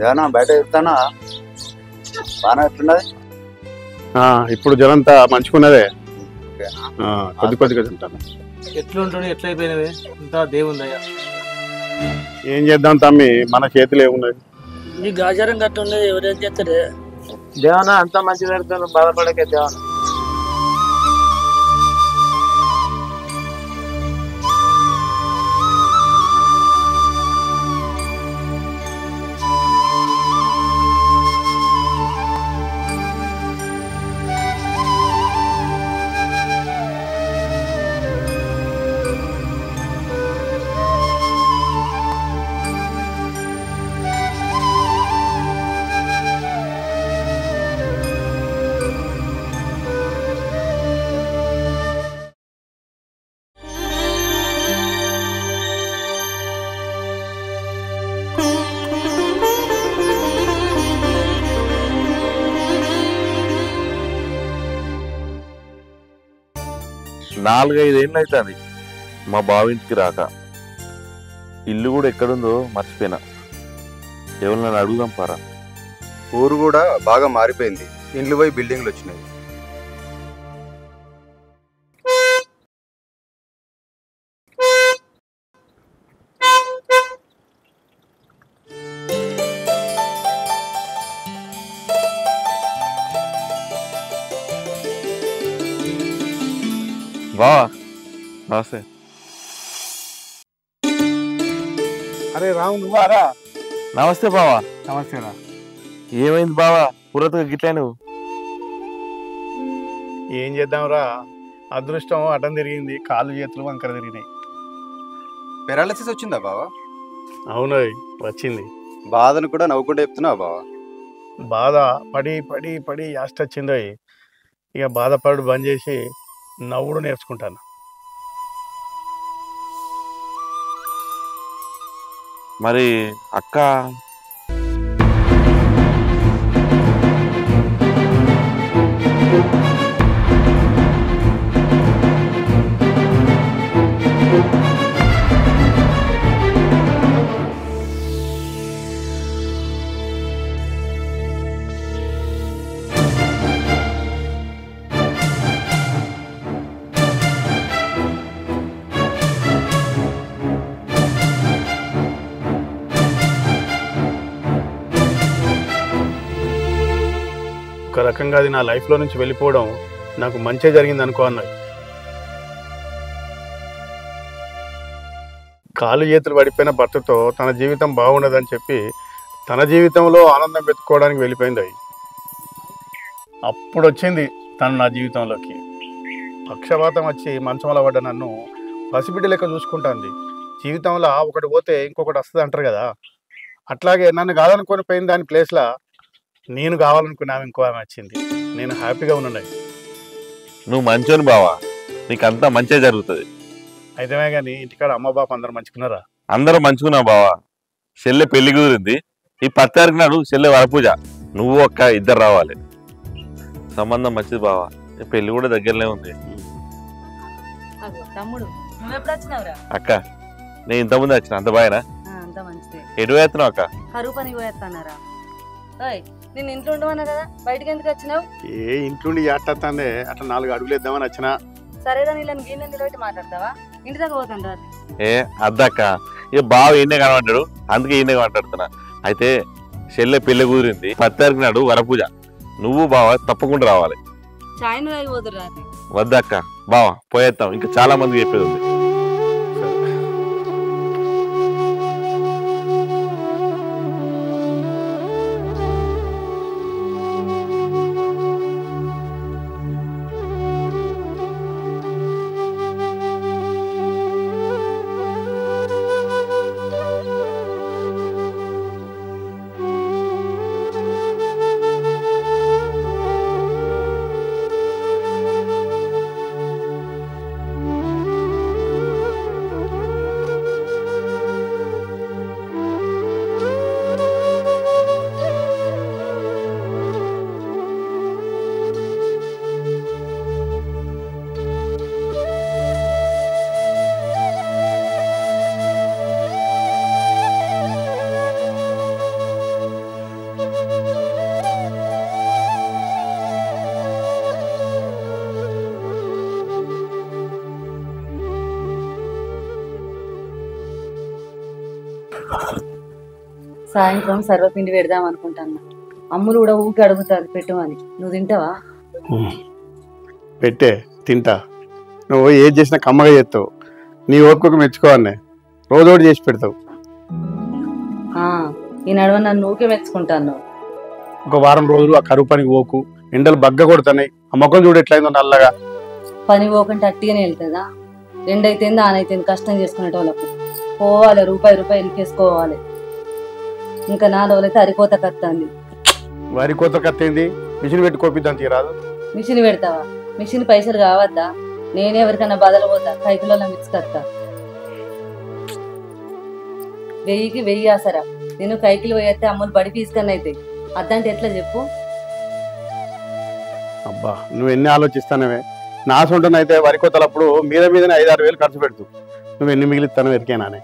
ఏమన్నా బయట చెప్తానా? బాగానే ఎట్లున్నది ఇప్పుడు జనంతా మంచుకున్నదే. ఆ, కొద్ది కొద్దిగా తింటాను. ఎట్లుంటుంది ఎట్లయిపోయినవి? ఇంత దేవుంది అయ్యా ఏం చేద్దాం తమ్మి? మన చేతిలో ఏమున్నది ఈ గాజారం గట్ట ఉండేది ఎవరేం చేస్తారే దేవనా అంత మంచి పెడతాను బాధపడకే దేవన నాలుగైదేళ్ళు అవుతుంది మా బావింటికి రాక. ఇల్లు కూడా ఎక్కడుందో మర్చిపోయినా. ఎవరు నన్ను అడుగుదాం పారా? ఊరు కూడా బాగా మారిపోయింది. ఇండ్లు పోయి బిల్డింగ్లు వచ్చినాయి బావా నమస్తే అరే రాము నువ్వారా నమస్తే బావా. నమస్తేరా ఏమైంది బావా? పురతగా గిట్లా నువ్వు. ఏం చేద్దాంరా అదృష్టం అటం తిరిగింది. కాళ్ళు చేతులు వంకర తిరిగినాయి. పెరాలసిస్ వచ్చిందా బావా? అవును వచ్చింది. బాధను కూడా నవ్వుకుంటూ చెప్తున్నావా బావా? బాధ పడి పడి పడి యాస్ట్ వచ్చిందో ఇక బాధపడు బంద్ చేసి నవ్వుడు నేర్చుకుంటాను. మరి అక్క ఒక రకంగా అది నా లైఫ్లో నుంచి వెళ్ళిపోవడం నాకు మంచే జరిగింది అనుకో అన్నది. కాలు చేతులు పడిపోయిన భర్తతో తన జీవితం బాగుండదని చెప్పి తన జీవితంలో ఆనందం వెతుక్కోవడానికి వెళ్ళిపోయింది అవి అప్పుడు వచ్చింది తను నా జీవితంలోకి. పక్షపాతం వచ్చి మంచంలో పడ్డ నన్ను పసిబిడ్డ లెక్క చూసుకుంటుంది. జీవితంలో ఒకటి పోతే ఇంకొకటి వస్తుంది అంటారు కదా. అట్లాగే నన్ను కాదనుకొని పోయిన దాని ప్లేస్లో నేను కావాలనుకున్న ఆమె ఇంకో ఆమె వచ్చింది. నేను హ్యాపీగా ఉన్నాను. నువ్వు మంచోని బావా. నీకంతా మంచిగా జరుగుతుంది. అయితేనే కానీ ఇంటికాడ అమ్మ బాప అందరు మంచుకున్నారా? అందరూ మంచుకున్నావు బావా. చెల్లె పెళ్ళి కుదిరింది. ఈ పత్తి తారీఖు నాడు చెల్లె వరపూజ. నువ్వు ఒక్క ఇద్దరు రావాలి. సంబంధం మంచిది బావా. పెళ్ళి కూడా దగ్గరనే ఉంది. తమ్ముడు అక్క నేను ఇంతకుముందు వచ్చిన. అంత బాయనా? ఆ, అంతా మంచిదే. ఎటు వేస్తున్నావు అక్క? కరువు పోయేస్తానారా ఓయ్ నేను ఇంట్లో ఉండమన్నా కదా? బయటికి ఎందుకు వచ్చినావు? ఏ ఇంట్లోండి ఎట్టత్తాందే అట్లా నాలుగు అడుగులు ఇద్దామని వచ్చిన. సరేదా నీళ్ళని గిన్నె నిలబెట్టి మాట్లాడతావా? ఇంటి దాకా పోతాను ఏ అద్దక్క? ఇక బావ ఈయనే కనబడ్డాడు. అందుకే ఈయనే మాట్లాడుతున్నా. అయితే చెల్లె పెళ్ళి కుదిరింది. పత్తి తారీఖు నాడు వరపూజ. నువ్వు బావ తప్పకుండా రావాలి. చాయ్ నువ్వు అయిపోతురు వద్దక్క. బావ పోయేద్దాం ఇంకా చాలా మంది చెప్పేది ఉంది. సాయంత్రం సర్వపిండి పెడదాం అనుకుంటాను. అమ్ములు కూడా ఊకి అడుగుతారు పెట్టమని నువ్వు తింటావా? పెట్టే తింటా. నువ్వు ఏది చేసినా కమ్మగా చేస్తావు. నీ ఓపికకు మెచ్చుకోవాలనే రోజు ఒకటి చేసి పెడతావు. ఈ నడవ నన్ను ఊకే మెచ్చుకుంటాను ఒక వారం రోజులు ఆ కరువు పనికి పోకు. ఎండలు బగ్గ కొడుతున్నాయి. ఆ ముఖం చూడు ఎట్లయిందో నల్లగా. పని పోకుంటే అట్టిగానే వెళ్తుందా? రెండైతే ఆనైతే కష్టం చేసుకునేటోళ్ళకు. పోవాలి రూపాయి రూపాయి ఎనికేసుకోవాలి ఇంకా నా రోజులైతే అరికోత కత్తంది. వరి కోత కత్తేంది? మిషన్ పెట్టి కోపిద్దాం తీరాదు మిషన్ పెడతావా? మిషన్ పైసలు కావద్దా? నేనే ఎవరికన్నా బదలు పోతా? కైకిలో మిక్స్ కత్తా. వెయ్యికి వెయ్యి ఆసరా. నేను కైకిలు పోయేస్తే అమ్ములు బడి తీసుకని అయితే. అద్దంటే ఎట్లా చెప్పు? అబ్బా నువ్వు ఎన్ని ఆలోచిస్తానవే? నా సొంటనైతే వరి కోతలప్పుడు మీద మీదనే ఐదు ఆరు వేలు ఖర్చు పెడుతూ. నువ్వు ఎన్ని మిగిలిస్తాను ఎరికేనానే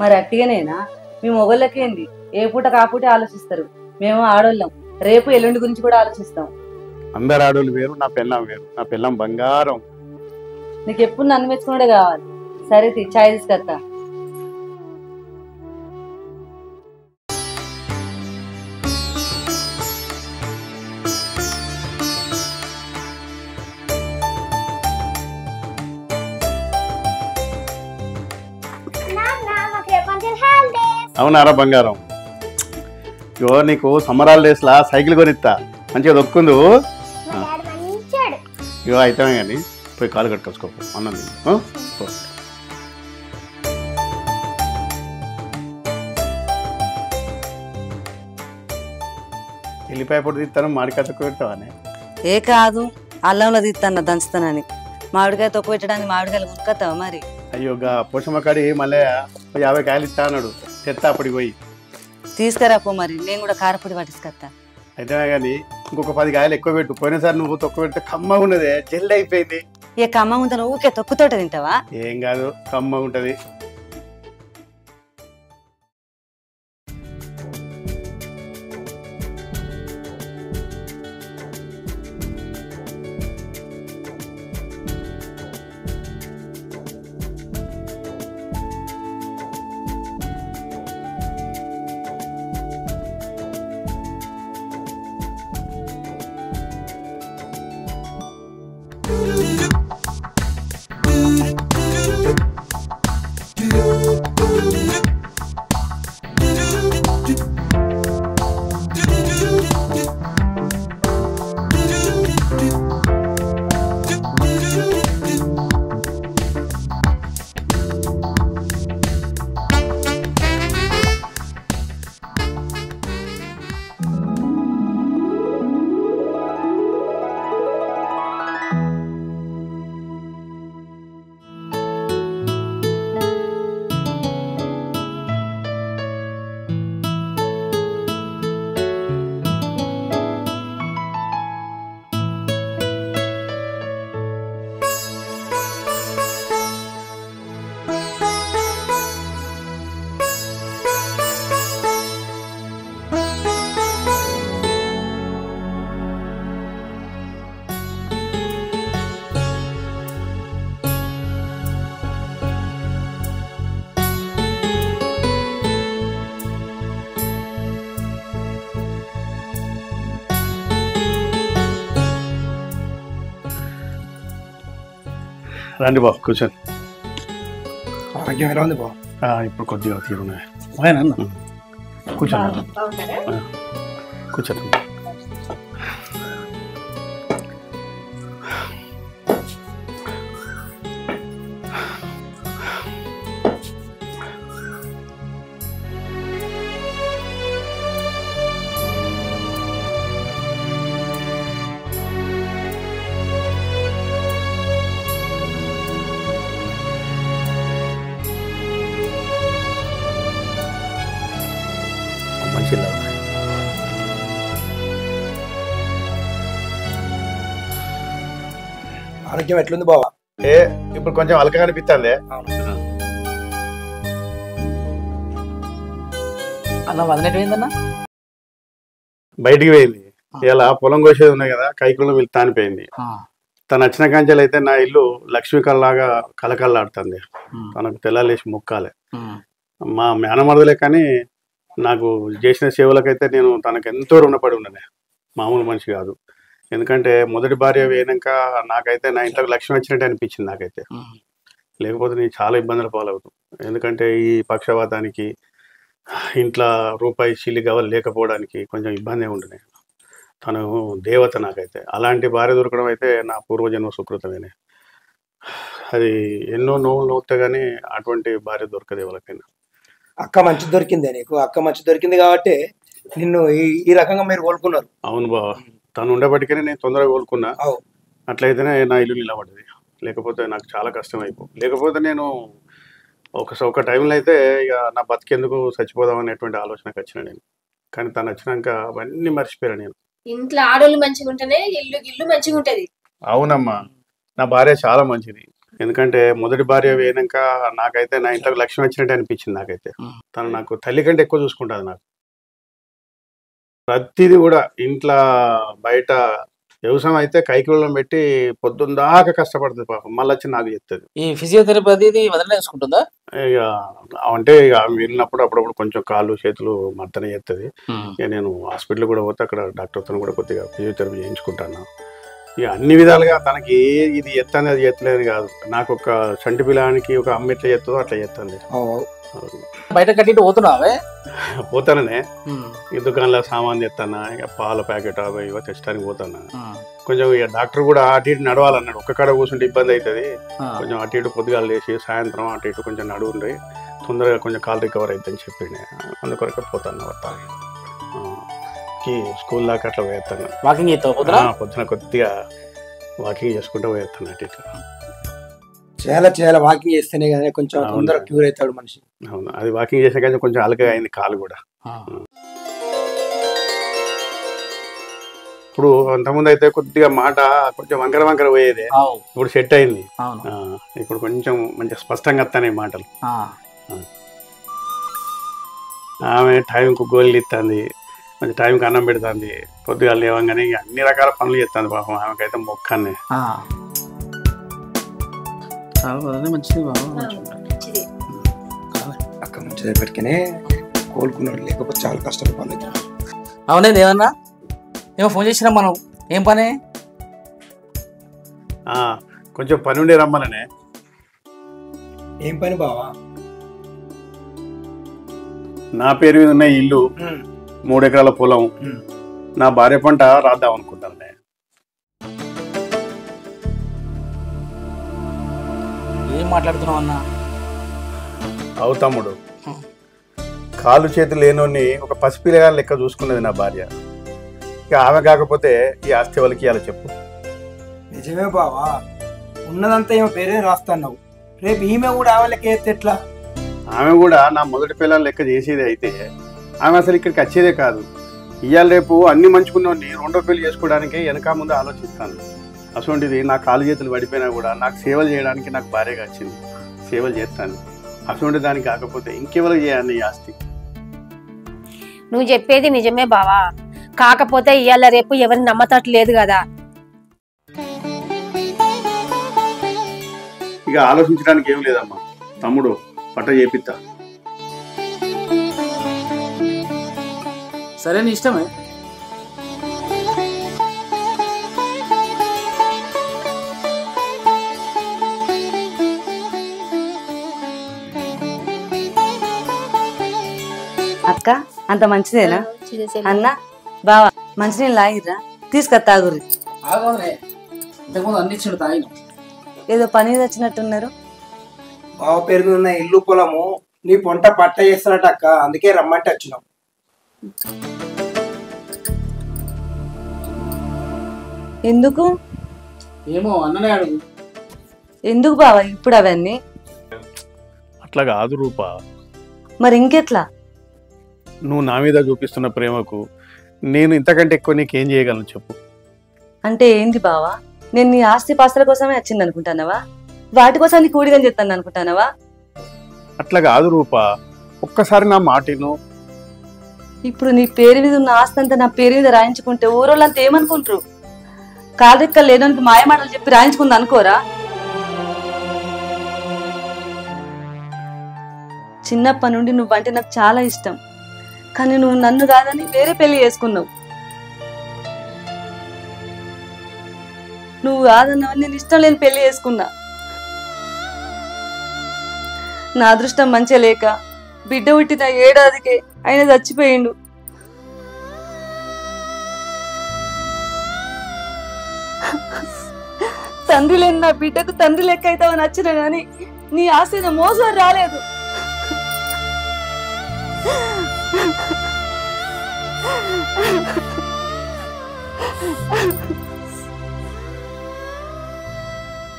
మరి అట్టిగానేనా? మీ మొగళ్ళకేంది ఏ పూట కాపూట ఆలోచిస్తారు. మేము ఆడోళ్ళం. రేపు ఎల్లుండి గురించి కూడా ఆలోచిస్తాం. అందరు ఆడోళ్ళు వేరు నా పెళ్ళం వేరు. నా పెళ్ళం బంగారం. నీకు ఎప్పుడు నన్ను మెచ్చుకున్నాడే కావాలి. సరే తీ, చాయ్ తీసుకొస్తా. అవునారా బంగారం? ఇగో నీకు సమ్మరాల డేస్లా సైకిల్ కొనిస్తా మంచిగా దొక్కుందు ఇగో అయితమే కానీ పోయి కాలు కట్టుకోసుకో అన్నం. ఎల్లిపాయ పొడి తీస్తాను మామిడికాయ తక్కువ పెడతావానే ఏ కాదు అల్లంలో తీస్తాను దంచుతానని. మామిడికాయ తొక్కు పెట్టడానికి మామిడికాయలు ఉనుకతావా మరి? అయ్యో గా పోషమ్మ కాడి మళ్ళీ యాభై కాయలు ఇస్తా అన్నాడు. తెత్తా అప్పటికి పోయి. తీసుకురా పో మరి నేను కూడా కారపొడి పట్టించుకొస్తా. అయితేనే కానీ ఇంకొక పది కాయలు ఎక్కువ పెట్టు. పోయినసారి నువ్వు తక్కువ పెడితే కమ్మగా ఉన్నదే జల్ది అయిపోయింది. ఇక కమ్మ ముందు ఊకే తొక్కుతోట తింటావా? ఏం కాదు కమ్మగా ఉంటది. రండి బాబు కూర్చోండి. ఆరోగ్యం ఎలా ఉంది బావ ఆ, ఇప్పుడు కొద్దిగా తీరున్నాయి కూర్చోండి. కూర్చోండి. ఆరోగ్యం ఎట్లుంది బావ? ఏ ఇప్పుడు కొంచెం అలకగా అనిపిస్తుంది అన్న వదిలేటు ఏందన్నా బయటికి పోయింది. ఇలా పొలం కోసేది ఉన్నాయి కదా కైకుల్లో వీళ్ళు తానిపోయింది. తను వచ్చిన కంచెలు అయితే నా ఇల్లు లక్ష్మీకల్లాగా కలకల్లాడుతుంది తనకు తెల్లాలేసి ముక్కాలే. మా మేనమరదలే కానీ నాకు చేసిన సేవలకైతే నేను తనకు ఎంతో రుణపడి ఉన్నాను మామూలు మనిషి కాదు. ఎందుకంటే మొదటి భార్య వేయనాక నాకైతే నా ఇంట్లోకి లక్ష్మి వచ్చినట్టు అనిపించింది నాకైతే. లేకపోతే నేను చాలా ఇబ్బందులు పాలవుతాం. ఎందుకంటే ఈ పక్షవాతానికి ఇంట్లో రూపాయి చిల్లి గవలు లేకపోవడానికి కొంచెం ఇబ్బంది ఉండే తను దేవత నాకైతే. అలాంటి భార్య దొరకడం అయితే నా పూర్వజన్మ సుకృతమేనే. అది ఎన్నో నోవులు నవ్వుతే కానీ అటువంటి భార్య దొరకదు ఎవరికైనా. అక్క మంచి దొరికిందే నీకు. అక్క మంచి దొరికింది కాబట్టి నిన్ను ఈ ఈ రకంగా మీరు కోలుకున్నారు. అవును బావ. తను ఉండబట్టికనే నేను తొందరగా కోలుకున్నా. అవు అట్లయితేనే నా ఇల్లు నిలబడ్డది. లేకపోతే నాకు చాలా కష్టం అయిపో లేకపోతే నేను ఒక ఒక టైంలో అయితే ఇక నా బతికెందుకు చచ్చిపోదాం అనేటువంటి ఆలోచనకు వచ్చిన నేను. కానీ తను వచ్చినాక అవన్నీ మర్చిపోయాను నేను. ఇంట్లో ఆడోళ్ళు మంచిగా ఉంటేనే ఇల్లు ఇల్లు మంచిగా ఉంటది. అవునమ్మా. నా భార్య చాలా మంచిది. ఎందుకంటే మొదటి భార్య వేయనాక నాకైతే నా ఇంట్లోకి లక్ష్మి వచ్చినట్టు అనిపించింది నాకైతే. తను నాకు తల్లి కంటే ఎక్కువ చూసుకుంటుంది నాకు. ప్రతిదీ కూడా ఇంట్లో బయట వ్యవసాయం అయితే కైకిలో పెట్టి పొద్దున్న దాకా కష్టపడుతుంది పాపం. మళ్ళీ వచ్చి నాకు చెప్తుంది. ఈ ఫిజియోథెరపీ అది వదిలే వేసుకుంటుందా? ఇక అంటే ఇక వెళ్ళినప్పుడు అప్పుడప్పుడు కొంచెం కాళ్ళు చేతులు మర్దన చేస్తుంది ఇక నేను హాస్పిటల్ కూడా పోతే అక్కడ డాక్టర్తో కూడా కొద్దిగా ఫిజియోథెరపీ చేయించుకుంటాను. ఇక అన్ని విధాలుగా తనకి ఏ ఇది ఎత్తని అది ఎత్తలేదు కాదు. నాకు ఒక చంటి పిల్లానికి ఒక అమ్మ ఎట్లా చేస్తుందో అట్లా చేస్తుంది బయట కట్టిட்டு పోతున్నావే? పోతాననే. ఈ దుకాణంలో సామాన్ తెస్తానా ఇక పాల ప్యాకెట్ అవి ఇవో తెచ్చడానికి పోతానా. కొంచెం ఇక డాక్టర్ కూడా అటు ఇటు నడవాలన్నాడు. ఒక్క కాడ కూర్చుంటే ఇబ్బంది అవుతుంది కొంచెం అటు ఇటు పొద్దుగాలు లేచి సాయంత్రం అటు ఇటు కొంచెం నడువుండి తొందరగా కొంచెం కాల్ రికవర్ అవుతుందని చెప్పిండే అందుకొరకు పోతాను వస్తాను స్కూల్ దాకా అట్లా పోయేస్తాను వాకింగ్ చేస్తావు పొద్దున? కొద్దిగా వాకింగ్ చేసుకుంటూ పోయేస్తాను అటు ఇటు. చేయాల చేయాల? వాకింగ్ చేస్తేనే కానీ కొంచెం. తొందరగా క్యూర్ అవుతాడు మనిషి. అవును. అది వాకింగ్ చేసిన కానీ కొంచెం అలకగా అయింది కాలు కూడా. ఇప్పుడు అంతకుముందు అయితే కొద్దిగా మాట కొంచెం వంకర వంకర పోయేది. ఇప్పుడు సెట్ అయింది. ఇప్పుడు కొంచెం మంచి స్పష్టంగా వస్తాయి మాటలు. ఆ. ఆమె టైంకు గోళ్ళు ఇస్తుంది మంచి టైంకి అన్నం పెడుతుంది. పొద్దుగా లేవంగానే ఇక అన్ని రకాల పనులు చేస్తుంది పాపం. ఆమెకైతే మొక్కనే. మంచిది బాబు మంచిగా ఉంటుంది. మంచిది ఎప్పటికనే కోలుకున్నాడు. లేకపోతే చాలా కష్టాలు పాలవుతాడు అవునే దేవన్నా ఏమో ఫోన్ చేసినా మనం. ఏం పని? ఆ, కొంచెం పని ఉండే రమ్మననే. ఏం పని బావా? నా పేరు మీద ఉన్న ఇల్లు మూడు ఎకరాల పొలం. నా భార్య పంట రాద్దాం అనుకుంటాను ఏం మాట్లాడుతున్నావు అన్న? అవు తమ్ముడు. కాలు చేతులు లేనోని ఒక పసిపిల్లగా లెక్క చూసుకున్నది నా భార్య. ఇక ఆమె కాకపోతే ఈ ఆస్తి వాళ్ళకి ఇవ్వాలి చెప్పు. నిజమే బావా. ఉన్నదంతా ఏమో పేరే రాస్తున్నావు. రేపు ఈమె కూడా ఆమెలకి ఎత్తే ఎట్లా ఆమె కూడా నా మొదటి పిల్లలు లెక్క చేసేది అయితే ఆమె అసలు ఇక్కడికి వచ్చేదే కాదు. ఇవాళ రేపు అన్ని మంచుకున్నోని రెండో పెళ్ళి చేసుకోవడానికి వెనక ముందు ఆలోచిస్తాను. అటువంటిది నా కాలు చేతులు పడిపోయినా కూడా నాకు సేవలు చేయడానికి నాకు భార్యగా వచ్చింది. సేవలు చేస్తాను. అటువంటి దానికి కాకపోతే ఇంకెవరికి చేయాలి ఆస్తి? నువ్వు చెప్పేది నిజమే బావా. కాకపోతే ఇవాళ రేపు ఎవరిని నమ్మతట్టు లేదు కదా. ఇక ఆలోచించడానికి ఏం లేదమ్మా. తమ్ముడు పట్ట చేపిస్తా సరే నీ ఇష్టమే. అక్క అంత మంచిదేనా? అన్న బావా మంచినీళ్ళు లాగిర్రా తీసుకొ ఇంతకుముందు తాగిన. ఏదో పని వచ్చినట్టున్నారు? బావ పేరు మీద ఉన్న ఇల్లు పొలము నీ పొంట పట్ట చేస్తారట అక్క అందుకే రమ్మంటే వచ్చినాం. ఎందుకు? ఏమో అన్ననే అడుగు. ఎందుకు బావా ఇప్పుడు అవన్నీ? అట్లా కాదు రూప. మరి ఇంకెట్లా? నువ్వు నా మీద చూపిస్తున్న ప్రేమకు నేను ఇంతకంటే ఎక్కువ నీకేం చేయగలను చెప్పు. అంటే ఏంది బావా? నేను నీ ఆస్తి పాస్తుల కోసమే వచ్చింది అనుకుంటానవా? వాటి కోసం నీ కూడిగా చెప్తాను అనుకుంటానవా? అట్లా కాదు రూప. ఒక్కసారి నా మాటిను ఇప్పుడు నీ పేరు మీద ఉన్న ఆస్తి అంతా నా పేరు మీద రాయించుకుంటే ఊరోళ్ళంతా ఏమనుకుంటారు? కాలరెక్కలు లేడానికి మాయమాటలు చెప్పి రాయించుకుంది అనుకోరా? చిన్నప్పటి నుండి నువ్వంటే నాకు చాలా ఇష్టం. కానీ నువ్వు నన్ను కాదని వేరే పెళ్ళి చేసుకున్నావు. నువ్వు కాదన్నావు నేను ఇష్టం లేని పెళ్ళి చేసుకున్నా. నా అదృష్టం మంచిగా లేక బిడ్డ పుట్టిన ఏడాదికే ఆయన చచ్చిపోయిండు. తండ్రి లేని నా బిడ్డకు తండ్రి లెక్క అవుతావని వచ్చిన గాని నీ ఆశ మోసం రాలేదు.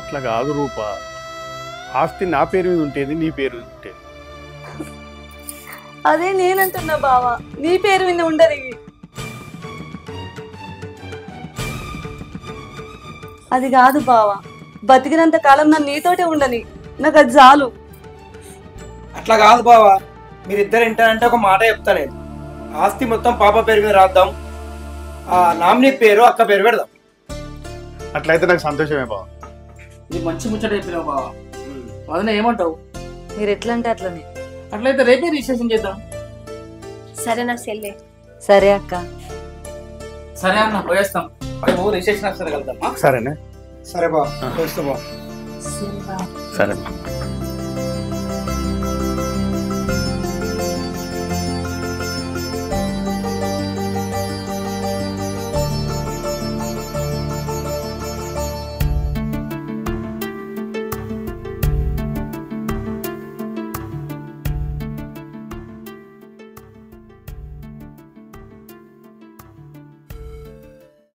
అట్లా కాదు రూప. ఆస్తి నా పేరు మీద ఉంటేది నీ పేరు మీద ఉంటేది. అదే నేనంటున్నా బావా నీ పేరు మీద ఉండదు ఇవి. అది కాదు బావా. బతికినంత కాలం నన్ను నీతోటే ఉండని. నాకు అది చాలు. అట్లా కాదు బావా. మీరిద్దరు వింటారంటే ఒక మాట చెప్తా నేను ఆస్తి మొత్తం పాప పేరు మీద రాద్దాం. ఆ నామినీ పేరు అక్క పేరు పెడదాం. అట్లయితే నాకు సంతోషమే బావ. ఇది మంచి ముచ్చట చెప్పినావు బావా. వదిన ఏమంటావు? మీరు ఎట్లా అంటే అట్లనే. అట్లయితే రేపే రిజిస్ట్రేషన్ చేద్దాం. సరే నా చెల్లె. సరే అక్క. సరే అన్న పోయేస్తాం. రేపు రిజిస్ట్రేషన్ వస్తారు కలుద్దామా? సరేనే. సరే బావ. సరే.